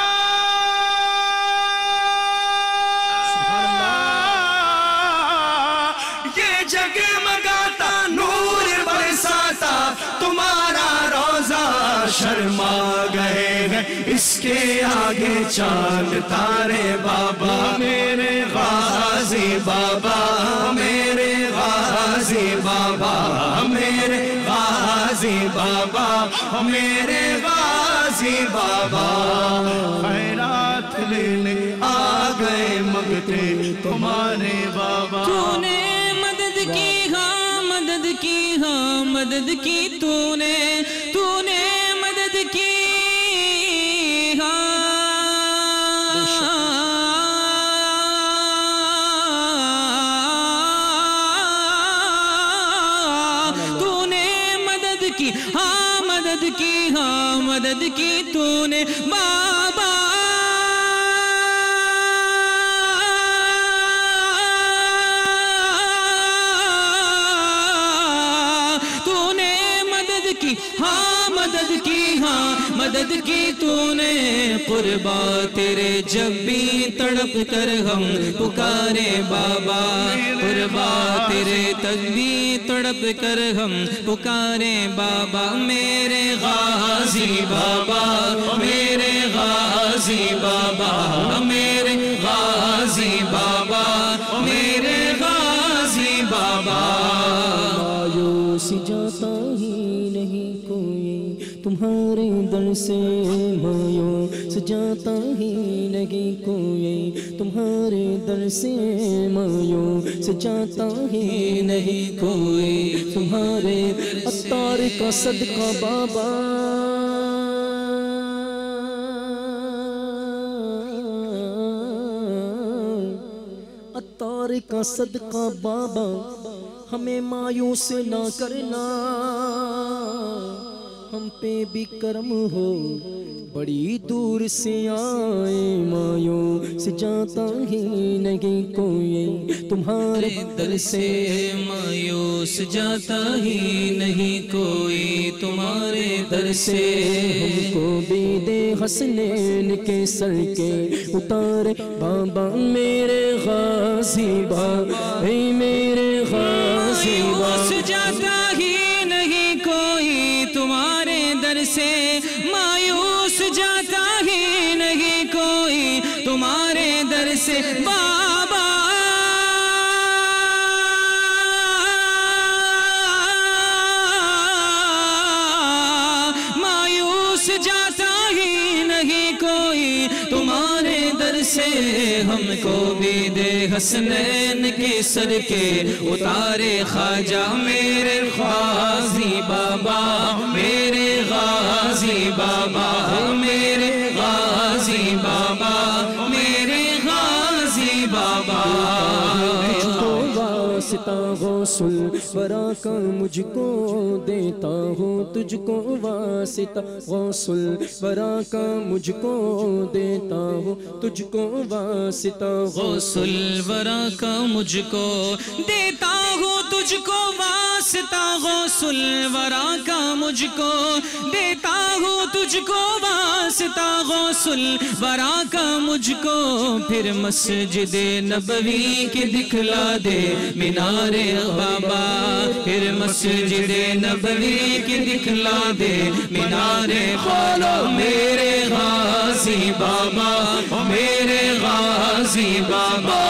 ये जगमगाता नूर बरसाता, तुम्हारा रोजा शर्मा गए हैं। इसके आगे चाँद, तारे बाबा। मेरे गाजी बाबा, मेरे गाजी बाबा। मेरे गाजी बाबा मेरे गाजी बाबा। खैरात लेने आ गए मगते तुम्हारे बाबा। तूने मदद की हाँ मदद की हाँ मदद की तूने। तूने की हाँ मदद की तूने। बाबा मदद की हाँ मदद की तूने। कुर्बा तेरे जब भी तड़प कर हम पुकारे बाबा। कुर्बा तेरे तब भी तड़प कर हम पुकारे बाबा। मेरे गाजी बाबा, मेरे गाजी बाबा। से मायूस जाता ही नहीं कोई। तुम्हारे दर से मायूस जाता ही नहीं कोई। तुम्हारे अतार का सदका बाबा। अतार का सदका बाबा, हमें मायूस ना करना। हम पे भी कर्म हो। बड़ी दूर से आए मायो से जाता ही नहीं कोई। तुम्हारे दर से मायूस जाता ही नहीं कोई। तुम्हारे दर से हमको भी दे हसनैन के सर के। उतारे बाबा मेरे गाजी बाबा ए मेरे हसनैन के सर के उतारे ख्वाजा, मेरे खाजी बाबा, मेरे गाजी बाबा, मेरे गाजी बाबा, मेरे गाजी बाबा। वास्ता गौसुल वरा का मुझको देता हूँ, तुझको वास्ता गौसुल वरा का मुझको देता हूँ, तुझको वास्ता गौसुल वरा का मुझको देता हूँ तुझको वास्ता गौसुल वरा का मुझको। देता हूँ तुझको वास्ता गौसुल वरा का मुझको। फिर मस्जिद नबवी के दिखला दे मीनारे बाबा। फिर मस्जिद नबवी के दिखला दे मीनारे बोलो, मेरे गाजी बाबा, मेरे गाजी बाबा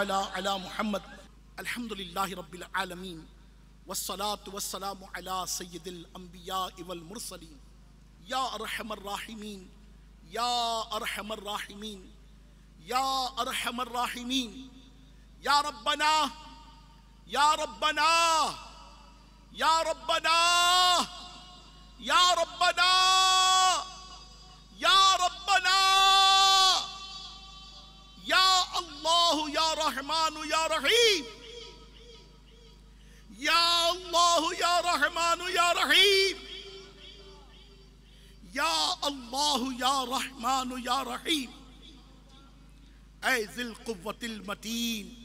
सल्लल्लाहु तआला अला मुहम्मद अल्हम्दुलिल्लाहि रब्बिल आलमीन वस्सलातु वस्सलामु अला सय्यिदिल अंबिया वल मुरसलीन या अरहमर राहिमीन या अरहमर राहिमीन या अरहमर राहिमीन या रब्बना या रब्बना या रब्बना या रब्बना या रब्बना या अल्लाह या रहमान या रहीम। या अल्लाह या रहमान या रहीम। या अल्लाह या रहमान या रहीम। ऐ जिल कुव्वतिल मतीन।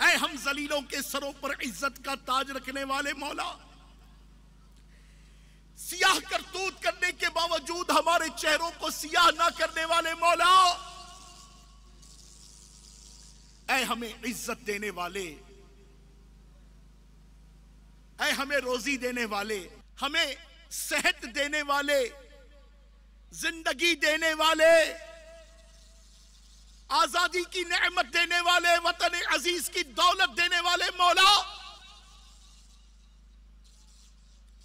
ऐ हम जलीलों के सरों पर इज़्ज़त का ताज रखने वाले मौला। सियाह करतूत करने के बावजूद हमारे चेहरों को सियाह ना करने वाले मौला। ऐ हमें इज़्ज़त देने वाले। ऐ हमें रोजी देने वाले। हमें सेहत देने वाले। ज़िंदगी देने वाले। आज़ादी की नेमत देने वाले, वतन अज़ीज़ की दौलत देने वाले मौला।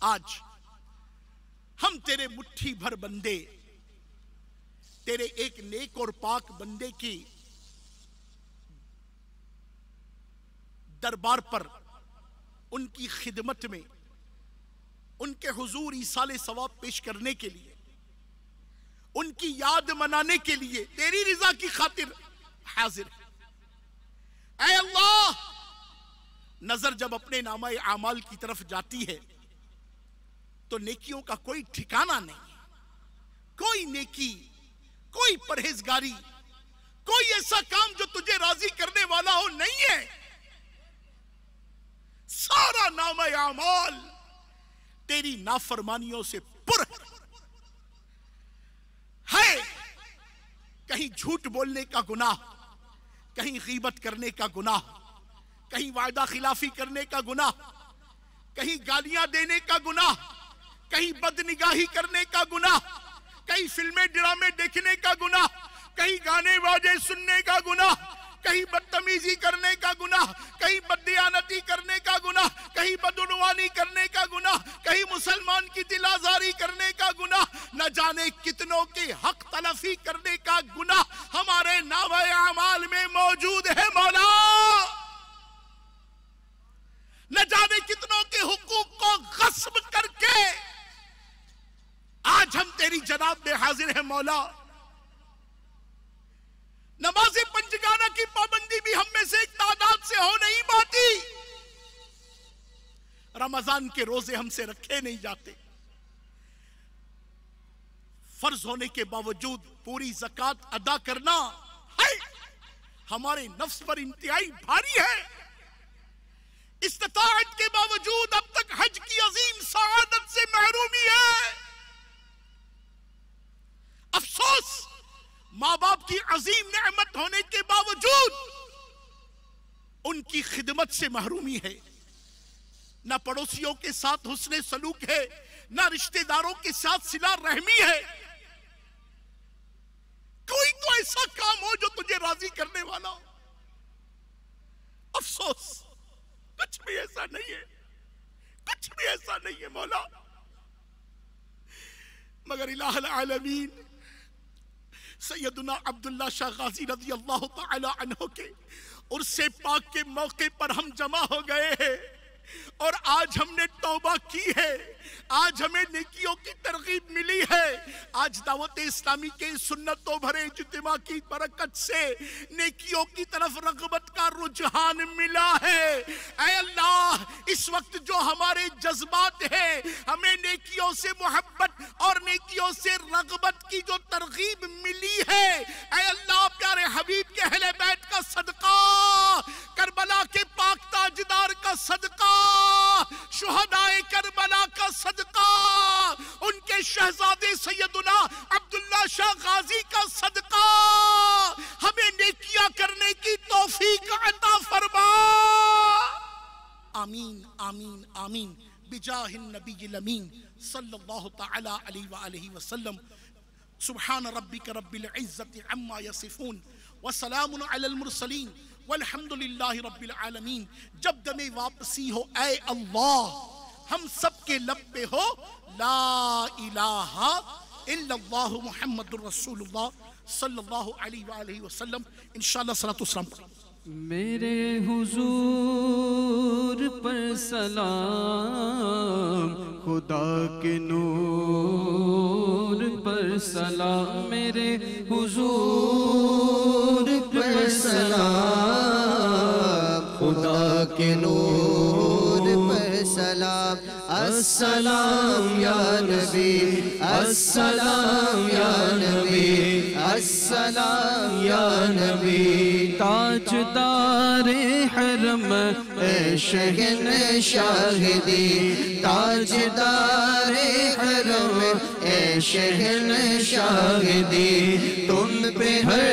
आज हम तेरे मुट्ठी भर बंदे, तेरे एक नेक और पाक बंदे की दरबार पर, उनकी खिदमत में, उनके हुजूर ईसाल सवाब पेश करने के लिए, उनकी याद मनाने के लिए तेरी रिजा की खातिर हाजिर है। अल्लाह, नज़र जब अपने नामा आमाल की तरफ़ जाती है तो नेकियों का कोई ठिकाना नहीं कोई नेकी, कोई परहेजगारी, कोई ऐसा काम जो तुझे राज़ी करने वाला हो नहीं है। सारा नाम आमाल तेरी नाफरमानियों से पुर है। कहीं झूठ बोलने का गुनाह, कहीं गीबत करने का गुनाह, कहीं वायदा खिलाफी करने का गुनाह, कहीं गालियाँ देने का गुनाह, कहीं बदनिगाही करने का गुनाह, कहीं फ़िल्में, ड्रामे देखने का गुनाह, कहीं गाने बाजे सुनने का गुनाह कहीं बदतमीजी करने का गुनाह, कहीं बदयानती करने का गुनाह, कहीं बदनवानी करने का गुनाह, कहीं मुसलमान की दिल आजारी करने का गुनाह, न जाने कितनों के हक तलफी करने का गुनाह हमारे नावे अमाल में मौजूद है, मौला। न जाने कितनों के हुकूक को गस्ब करके आज हम तेरी जनाब में हाजिर हैं, मौला। नमाज़ पंचगाना की पाबंदी भी हम में से एक तादाद से हो नहीं पाती। रमज़ान के रोज़े हमसे रखे नहीं जाते। फ़र्ज़ होने के बावजूद पूरी जक़ात अदा करना है। हमारे नफ्स पर इंतहाई भारी है। इस्तात के बावजूद अब तक हज की अजीम सआदत से महरूमी है। अफसोस माँ बाप की अजीम नेमत होने के बावजूद उनकी खिदमत से महरूमी है। ना पड़ोसियों के साथ हुस्न सलूक है, ना रिश्तेदारों के साथ सिला रहमी है। कोई तो ऐसा काम हो जो तुझे राज़ी करने वाला हो। अफसोस, कुछ भी ऐसा नहीं है। कुछ भी ऐसा नहीं है, मौला। मगर इलाह सैयदुना अब्दुल्ला शाह गाजी रज़ी अल्लाह तला के उर्से पाक के मौके पर हम जमा हो गए हैं। और आज हमने तौबा की है। आज हमें नेकियों की तरगीब मिली है। आज दावत इस्लामी के सुन्नतों भरे इज्तिमा की बरकत से नेकियों की तरफ़ रगबत का रुझान मिला है। अल्लाह, इस वक्त जो हमारे जज्बात है, हमें नेकियों से मोहब्बत और नेकियों से रगबत की जो तरगीब मिली है अल्लाह, प्यारे हबीब के अहले बैत का सदका, करबला के पाक ताजदार का सदका शुहदाए करबला का सदका। उनके शहजादे सैयदुल्ला अब्दुल्ला शाह गाजी का सदका। हमें नेकियाँ करने की तौफीक अता फरमा। आमीन आमीन आमीन। बिजाहिन नबी अमीन सल्लल्लाहु तआला अलैहि व आलिहि वसल्लम। सुब्हान रब्बिक रब्बिल इज्जति अम्मा यसिफून। व सलामुन अलल मुरसलीन। वल्हम्दुलिल्लाहि आलमीन। जब दमे वापसी हो, ऐ अल्लाह, हम सबके लब पे हो, ला इलाहा इल्लल्लाह मुहम्मदुर रसूलुल्लाह सल्लल्लाहु अलैहि वसल्लम। इंशाअल्लाह सलातो सलाम। मेरे हुजूर पर सलाम, खुदा के नूर पर सलाम। मेरे हुजूर अस्सलाम या नबी, अस्सलाम या नबी, अस्सलाम या नबी। ताजदार हरम शहन शाहिदी, ताजदार हरम शहन शाहिदी। तुम पे हर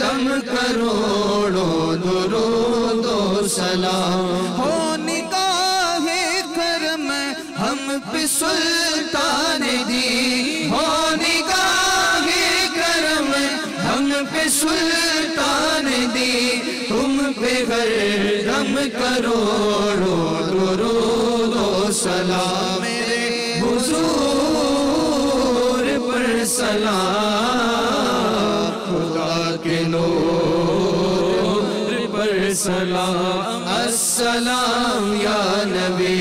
दम करोड़ों दुरूदो सलाम। हो सुल्तान दी, हो निगाहे करम, हम पे सुल्तान दी। तुम पे हर दम करोड़ों दुरूदो सलाम। मेरे हुजूर पर सलाम, खुदा के नूर पर सलाम। अस्सलाम या नबी।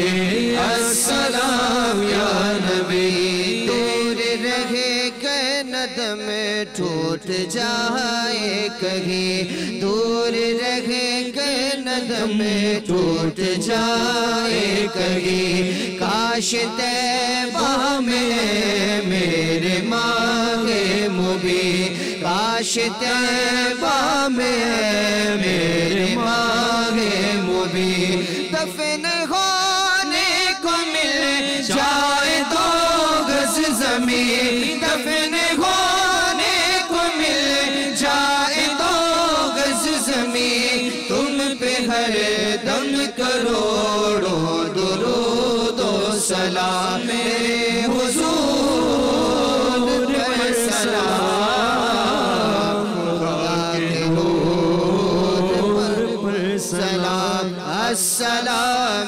टूट जाए कहीं, दूर रहे गए नदम टूट जाए कहीं। काश तैबा में मेरे मांगे मुबी काश तैबा में मेरे मांगे मुबी अस्सलाम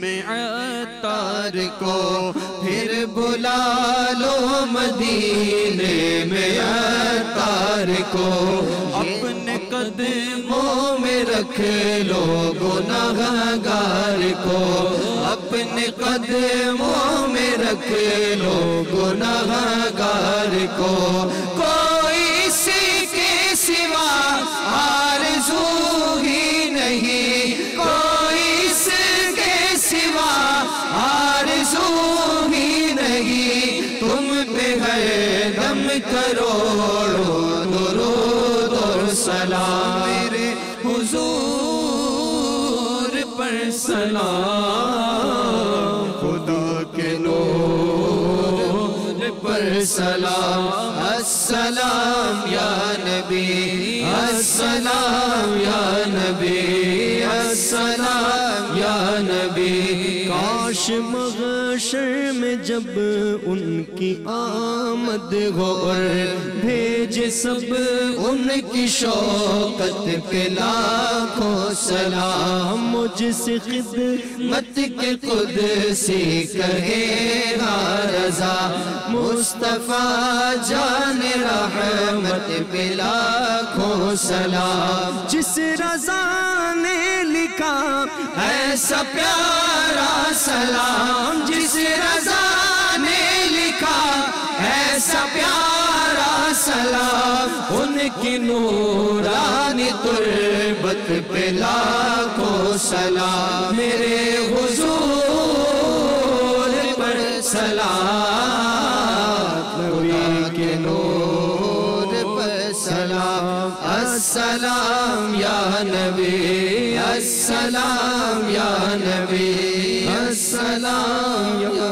में अतार को, फिर बुला लो मदीने में अतार को। अपने कदमों में रखे लो गुनाहगार को। अपने कदमों में रखे लो गुनाहगार को। कोई इसी के सिवा आरज़ू ही नहीं। कोई के सिवा आरज़ू ही नहीं। तुम पे है दम करोड़ों सलाम खुदा के नूर पर सलाम। अस्सलाम या नबी, अस्सलाम या नबी, अस्सलाम या नबी। काश मगशर में जब उनकी आमद हो और भेजे सब उनकी शौकत पे लाखों सलाम मुझसे खिदमत मत के खुद से कहे रजा। मुस्तफ़ा जान रहमत पे लाखों सलाम। जिस रजा लिखा ऐसा प्यारा सलाम जिस रजा ने लिखा, ऐसा प्यारा सलाम उनकी नूरानी तुरबत पे लाखों सलाम, मेरे हुजूर पर सलाम। अस्सलाम या नबी अस्सलाम या नबी अस्सलाम या